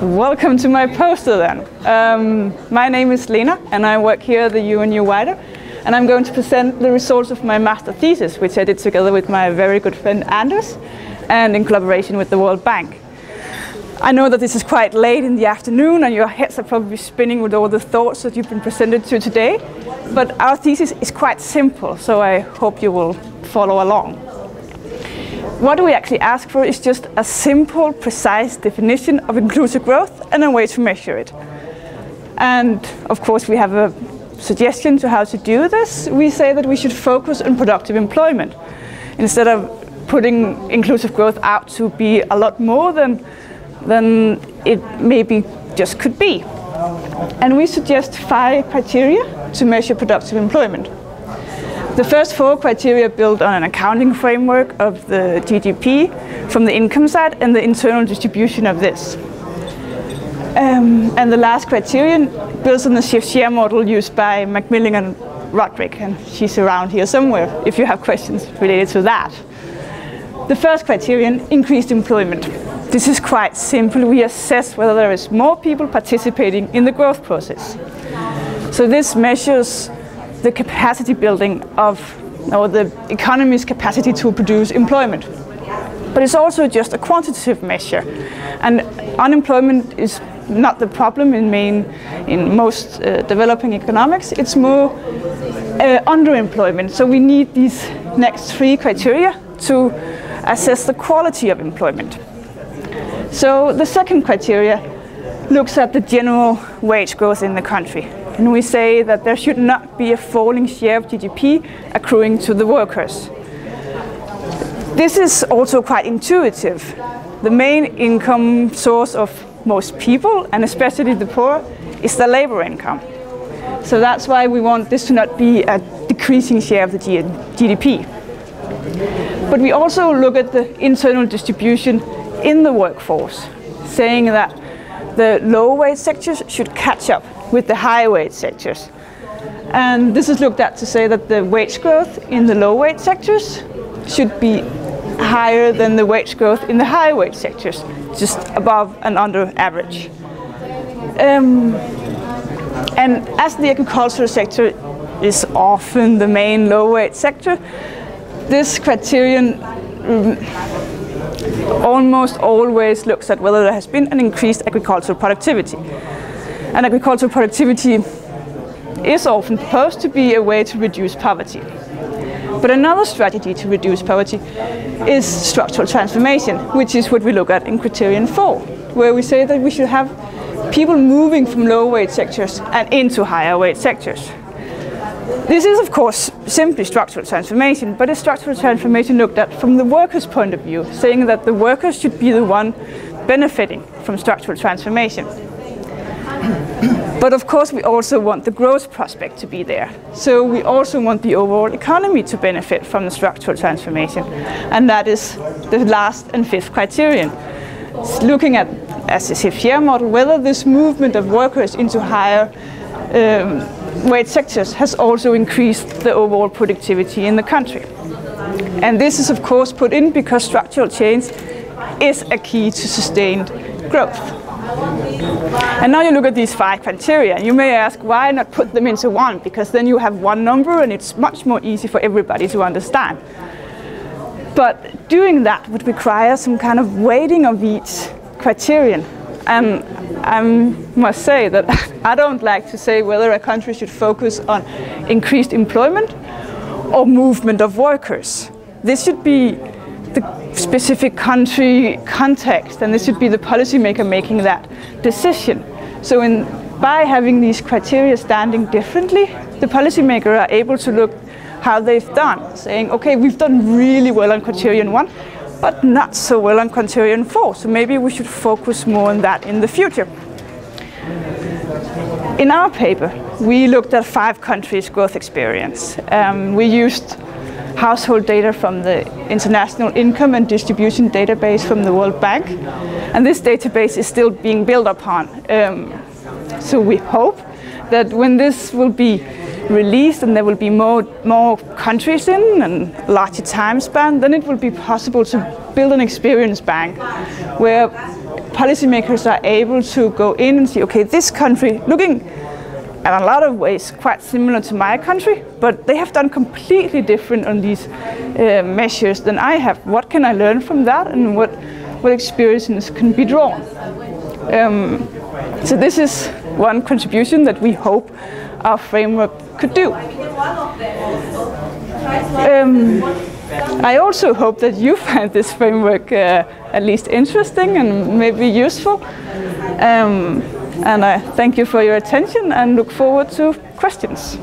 Welcome to my poster then. Um, my name is Lena and I work here at the UNU Wider and I'm going to present the results of my master thesis which I did together with my very good friend Anders and in collaboration with the World Bank. I know that this is quite late in the afternoon and your heads are probably spinning with all the thoughts that you've been presented to today, but our thesis is quite simple, so I hope you will follow along. What we actually ask for is just a simple, precise definition of inclusive growth and a way to measure it. And of course we have a suggestion to how to do this. We say that we should focus on productive employment instead of putting inclusive growth out to be a lot more than than it maybe just could be. And we suggest five criteria to measure productive employment. The first four criteria build on an accounting framework of the GDP from the income side and the internal distribution of this. Um, and the last criterion builds on the shift share model used by McMillan and Rodrik, and she's around here somewhere if you have questions related to that. The first criterion, increased employment. This is quite simple. We assess whether there is more people participating in the growth process. So this measures the capacity building of, or the economy's capacity to produce employment. But it's also just a quantitative measure. And unemployment is not the problem in, main, in most uh, developing economics. It's more uh, underemployment. So we need these next three criteria to assess the quality of employment. So the second criteria looks at the general wage growth in the country. And we say that there should not be a falling share of GDP accruing to the workers. This is also quite intuitive. The main income source of most people, and especially the poor, is the labor income. So that's why we want this to not be a decreasing share of the GDP. But we also look at the internal distribution in the workforce, saying that the low wage sectors should catch up with the high wage sectors. And this is looked at to say that the wage growth in the low wage sectors should be higher than the wage growth in the high wage sectors, just above and under average. Um, and as the agricultural sector is often the main low wage sector, this criterion um, almost always looks at whether there has been an increased agricultural productivity. And agricultural productivity is often proposed to be a way to reduce poverty. But another strategy to reduce poverty is structural transformation, which is what we look at in criterion 4, where we say that we should have people moving from low wage sectors and into higher wage sectors. This is, of course, simply structural transformation, but it's structural transformation looked at from the workers' point of view, saying that the workers should be the one benefiting from structural transformation. But of course, we also want the growth prospect to be there. So we also want the overall economy to benefit from the structural transformation. And that is the last and fifth criterion. It's looking at, as shift share model, whether this movement of workers into higher um, wage sectors has also increased the overall productivity in the country. And this is of course put in because structural change is a key to sustained growth. And now you look at these five criteria, and you may ask why not put them into one, because then you have one number and it's much more easy for everybody to understand. But doing that would require some kind of weighting of each criterion. And I must say that I don't like to say whether a country should focus on increased employment or movement of workers. This should be the specific country context and this should be the policymaker making that decision. So in, by having these criteria standing differently, the policymaker are able to look how they've done, saying, okay, we've done really well on criterion one, but not so well on criterion 4. So maybe we should focus more on that in the future. In our paper, we looked at five countries' growth experience. Um, we used household data from the International Income and Distribution Database from the World Bank. And this database is still being built upon. Um, so we hope that when this will be released and there will be more, more countries in and larger time span, then it will be possible to build an experience bank where policymakers are able to go in and see, okay, this country, looking in a lot of ways quite similar to my country, but they have done completely different on these uh, measures than I have. What can I learn from that, and what what experiences can be drawn? Um, so this is one contribution that we hope our framework could do. Um, I also hope that you find this framework uh, at least interesting and maybe useful. Um, and I thank you for your attention and look forward to questions.